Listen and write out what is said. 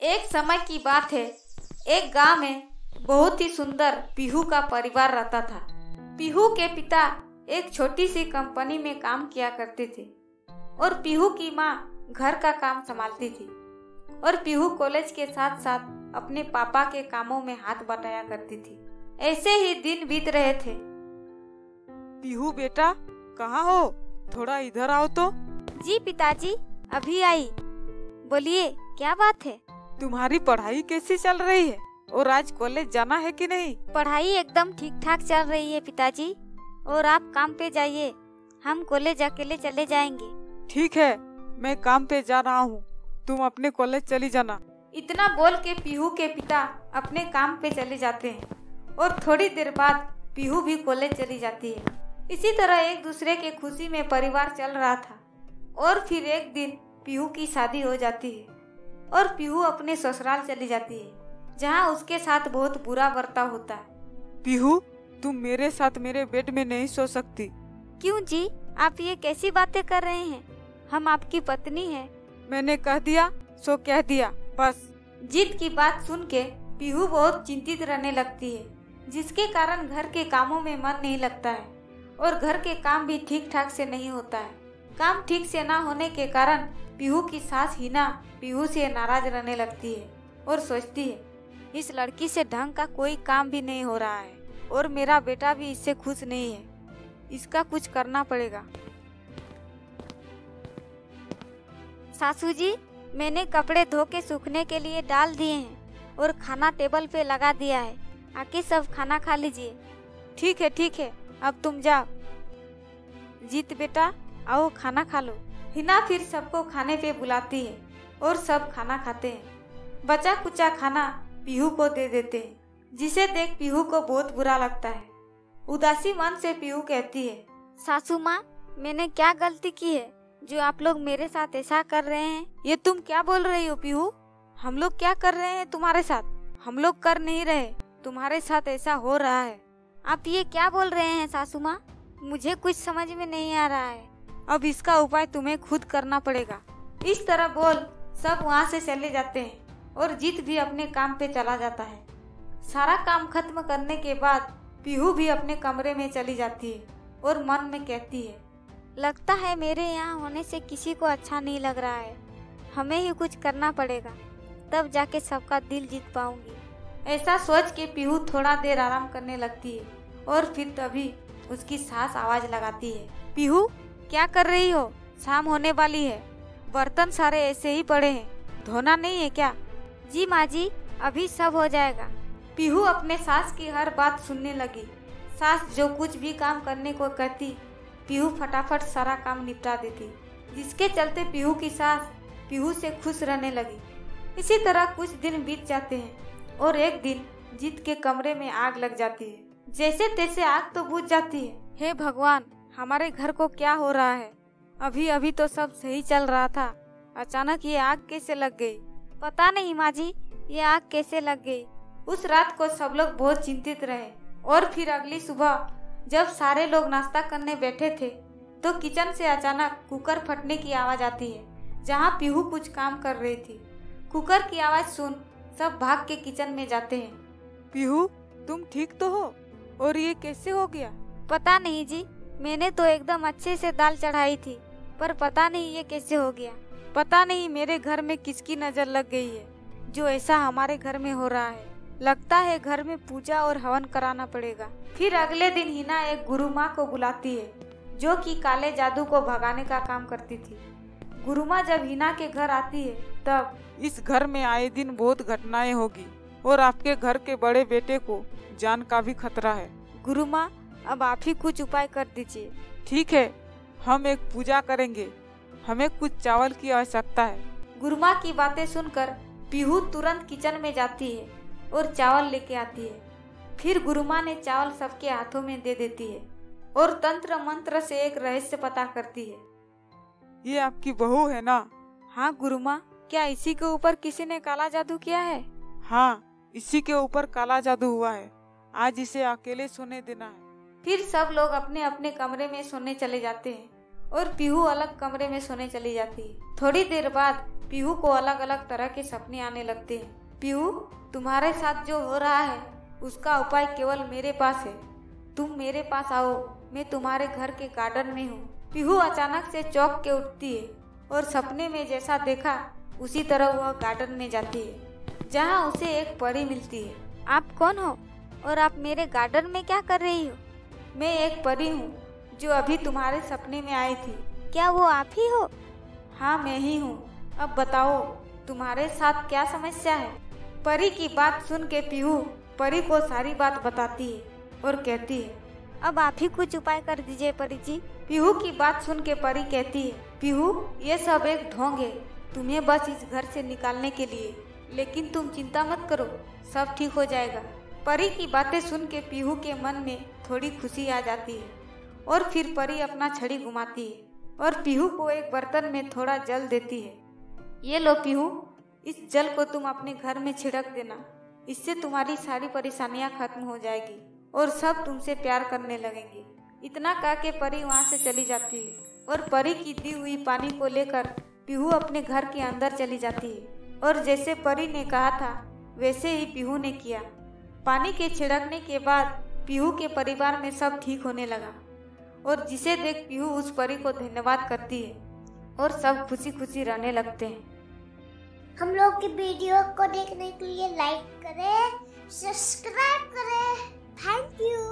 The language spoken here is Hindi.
एक समय की बात है। एक गाँव में बहुत ही सुंदर पीहू का परिवार रहता था। पीहू के पिता एक छोटी सी कंपनी में काम किया करते थे और पीहू की माँ घर का काम संभालती थी और पीहू कॉलेज के साथ साथ अपने पापा के कामों में हाथ बटाया करती थी। ऐसे ही दिन बीत रहे थे। पीहू बेटा कहाँ हो? थोड़ा इधर आओ तो। जी पिताजी अभी आई। बोलिए क्या बात है? तुम्हारी पढ़ाई कैसी चल रही है? और आज कॉलेज जाना है कि नहीं? पढ़ाई एकदम ठीक ठाक चल रही है पिताजी। और आप काम पे जाइए। हम कॉलेज अकेले चले जाएँगे। ठीक है मैं काम पे जा रहा हूँ। तुम अपने कॉलेज चली जाना। इतना बोल के पीहू के पिता अपने काम पे चले जाते हैं। और थोड़ी देर बाद पीहू भी कॉलेज चली जाती है। इसी तरह एक दूसरे के खुशी में परिवार चल रहा था। और फिर एक दिन पीहू की शादी हो जाती है। और पीहू अपने ससुराल चली जाती है जहाँ उसके साथ बहुत बुरा बर्ताव होता है। पीहू तुम मेरे साथ मेरे बेड में नहीं सो सकती। क्यों जी? आप ये कैसी बातें कर रहे हैं? हम आपकी पत्नी हैं। मैंने कह दिया सो कह दिया बस। जीत की बात सुन के पीहू बहुत चिंतित रहने लगती है जिसके कारण घर के कामों में मन नहीं लगता है और घर के काम भी ठीक ठाक से नहीं होता है। काम ठीक से ना होने के कारण पीहू की सास हिना पीहू से नाराज़ रहने लगती है और सोचती है, इस लड़की से ढंग का कोई काम भी नहीं हो रहा है और मेरा बेटा भी इससे खुश नहीं है। इसका कुछ करना पड़ेगा। सासू जी, मैंने कपड़े धो के सूखने के लिए डाल दिए हैं और खाना टेबल पे लगा दिया है। आके सब खाना खा लीजिए। ठीक है ठीक है। अब तुम जाओ। जीत बेटा। आओ खाना खा लो। हिना फिर सबको खाने पे बुलाती है और सब खाना खाते हैं। बचा कुचा खाना पीहू को दे देते हैं जिसे देख पीहू को बहुत बुरा लगता है। उदासी मन से पीहू कहती है सासू माँ मैंने क्या गलती की है? जो आप लोग मेरे साथ ऐसा कर रहे हैं ये तुम क्या बोल रही हो पीहू? हम लोग क्या कर रहे हैं तुम्हारे साथ? हम लोग कर नहीं रहे तुम्हारे साथ ऐसा हो रहा है। आप ये क्या बोल रहे हैं सासू माँ? मुझे कुछ समझ में नहीं आ रहा है। अब इसका उपाय तुम्हें खुद करना पड़ेगा। इस तरह बोल, सब वहाँ से चले जाते हैं और जीत भी अपने काम पे चला जाता है। सारा काम खत्म करने के बाद पीहू भी अपने कमरे में चली जाती है और मन में कहती है, लगता है मेरे यहाँ होने से किसी को अच्छा नहीं लग रहा है। हमें ही कुछ करना पड़ेगा। तब जाके सबका दिल जीत पाऊँगी। ऐसा सोच के पीहू थोड़ा देर आराम करने लगती है और फिर तभी उसकी सास आवाज़ लगाती है, पीहू क्या कर रही हो? शाम होने वाली है। बर्तन सारे ऐसे ही पड़े हैं। धोना नहीं है क्या? जी माँ जी अभी सब हो जाएगा। पीहू अपने सास की हर बात सुनने लगी। सास जो कुछ भी काम करने को कहती, पीहू फटाफट सारा काम निपटा देती। जिसके चलते पीहू की सास पीहू से खुश रहने लगी। इसी तरह कुछ दिन बीत जाते हैं और एक दिन जीत के कमरे में आग लग जाती है। जैसे तैसे आग तो बुझ जाती है। हे भगवान हमारे घर को क्या हो रहा है? अभी अभी तो सब सही चल रहा था। अचानक ये आग कैसे लग गई? पता नहीं माँ जी ये आग कैसे लग गई? उस रात को सब लोग बहुत चिंतित रहे। और फिर अगली सुबह, जब सारे लोग नाश्ता करने बैठे थे तो किचन से अचानक कुकर फटने की आवाज़ आती है, जहाँ पीहू कुछ काम कर रही थी। कुकर की आवाज़ सुन सब भाग के किचन में जाते हैं। पीहू, तुम ठीक तो हो? और ये कैसे हो गया? पता नहीं, जी। मैंने तो एकदम अच्छे से दाल चढ़ाई थी, पर पता नहीं ये कैसे हो गया। पता नहीं मेरे घर में किसकी नज़र लग गई है, जो ऐसा हमारे घर में हो रहा है। लगता है घर में पूजा और हवन कराना पड़ेगा। फिर अगले दिन हिना एक गुरु माँ को बुलाती है, जो कि काले जादू को भगाने का काम करती थी। गुरु माँ जब हिना के घर आती है, तब, इस घर में आए दिन बहुत घटनाएँ होगी, और आपके घर के बड़े बेटे को जान का भी खतरा है। गुरु माँ अब आप ही कुछ उपाय कर दीजिए। ठीक है हम एक पूजा करेंगे। हमें कुछ चावल की आवश्यकता है। गुरुमा की बातें सुनकर पीहू तुरंत किचन में जाती है और चावल लेके आती है। फिर गुरुमा ने चावल सबके हाथों में दे देती है और तंत्र मंत्र से एक रहस्य पता करती है। ये आपकी बहू है ना? हाँ गुरुमा क्या इसी के ऊपर किसी ने काला जादू किया है? हाँ इसी के ऊपर काला जादू हुआ है। आज इसे अकेले सोने देना है। फिर सब लोग अपने अपने कमरे में सोने चले जाते हैं और पीहू अलग कमरे में सोने चली जाती है। थोड़ी देर बाद पीहू को अलग अलग तरह के सपने आने लगते हैं। पीहू, तुम्हारे साथ जो हो रहा है, उसका उपाय केवल मेरे पास है। तुम मेरे पास आओ, मैं तुम्हारे घर के गार्डन में हूँ। पीहू अचानक से चौक के उठती है और सपने में जैसा देखा, उसी तरह वह गार्डन में जाती है, जहाँ उसे एक परी मिलती है। आप कौन हो और आप मेरे गार्डन में क्या कर रही हो? मैं एक परी हूँ जो अभी तुम्हारे सपने में आई थी। क्या वो आप ही हो? हाँ मैं ही हूँ। अब बताओ तुम्हारे साथ क्या समस्या है? परी की बात सुन के पीहू परी को सारी बात बताती है और कहती है। अब आप ही कुछ उपाय कर दीजिए परी जी। पीहू की बात सुन के परी कहती है पीहू ये सब एक ढोंग है। तुम्हें बस इस घर से निकालने के लिए। लेकिन तुम चिंता मत करो सब ठीक हो जाएगा। परी की बातें सुन के पीहू के मन में थोड़ी खुशी आ जाती है और फिर परी अपना छड़ी घुमाती है और पीहू को एक बर्तन में थोड़ा जल देती है। ये लो पीहू, इस जल को तुम अपने घर में छिड़क देना। इससे तुम्हारी सारी परेशानियाँ खत्म हो जाएगी और सब तुमसे प्यार करने लगेंगे। इतना कह के परी वहाँ से चली जाती है और परी की दी हुई पानी को लेकर पीहू अपने घर के अंदर चली जाती है। और जैसे परी ने कहा था, वैसे ही पीहू ने किया। पानी के छिड़कने के बाद पीहू के परिवार में सब ठीक होने लगा। और जिसे देख पीहू उस परी को धन्यवाद करती है और सब खुशी खुशी रहने लगते हैं। हम लोग की वीडियो को देखने के लिए लाइक करें सब्सक्राइब करें। Thank you